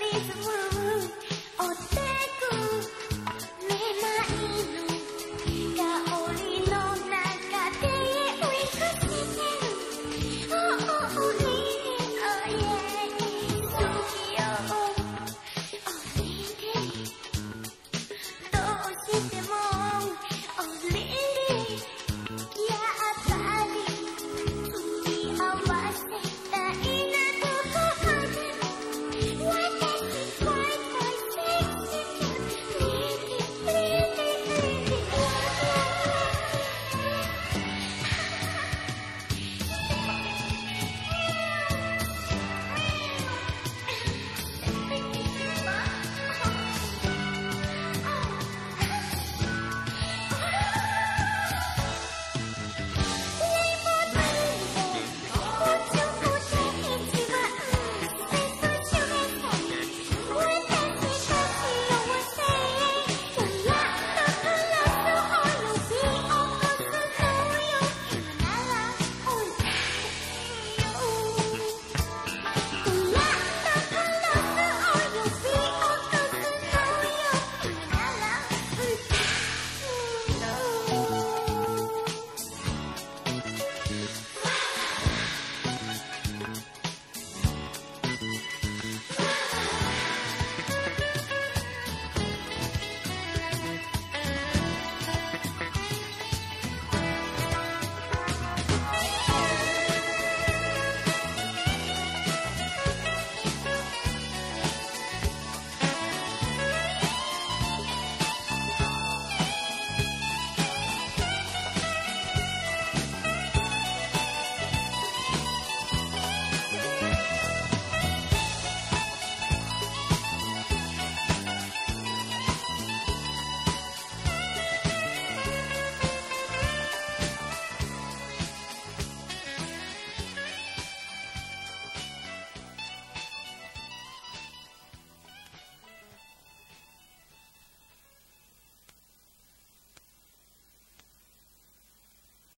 reason, woo-woo, oh,